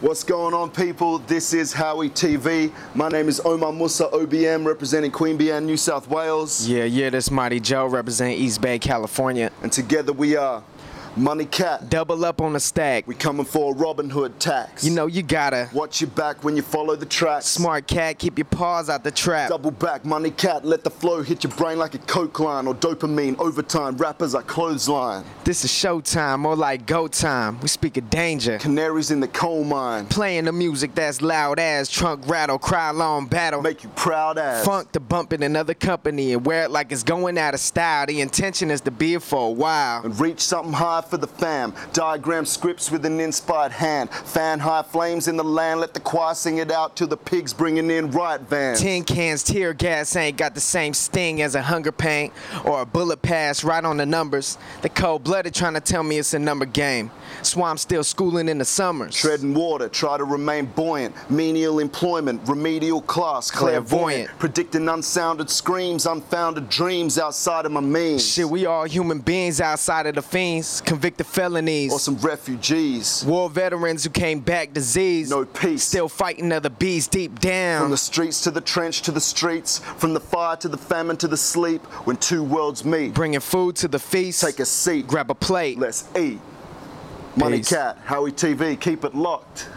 What's going on, people? This is Hauie TV. My name is Omar Musa, OBM, representing Queanbeyan, New South Wales. Yeah, yeah, this Mighty Joe representing East Bay, California. And together we are MoneyKat. Double up on the stack. We coming for a Robin Hood tax. You know you gotta. Watch your back when you follow the tracks. Smart cat, keep your paws out the trap. Double back, MoneyKat. Let the flow hit your brain like a coke line or dopamine. Overtime, rappers are clothesline. This is showtime, more like go time. We speak of danger. Canaries in the coal mine. Playing the music that's loud as trunk rattle, cry long battle. Make you proud as. Funk to bump in another company and wear it like it's going out of style. The intention is to be it for a while. And reach something high for the fam. Diagram scripts with an inspired hand. Fan high flames in the land. Let the choir sing it out till the pigs bringing in riot vans. Tin cans, tear gas ain't got the same sting as a hunger pain or a bullet pass right on the numbers. The cold blooded trying to tell me it's a number game. I'm still schooling in the summers. Treading water, try to remain buoyant. Menial employment, remedial class, clairvoyant. Clairvoyant. Predicting unsounded screams, unfounded dreams outside of my means. Shit, we all human beings outside of the fiends, convicted felonies. Or some refugees. War veterans who came back diseased. No peace. Still fighting other bees deep down. From the streets to the trench to the streets, from the fire to the famine to the sleep, when two worlds meet. Bringing food to the feast. Take a seat, Grab a plate. let's eat. Money Cat, Hauie TV, keep it locked.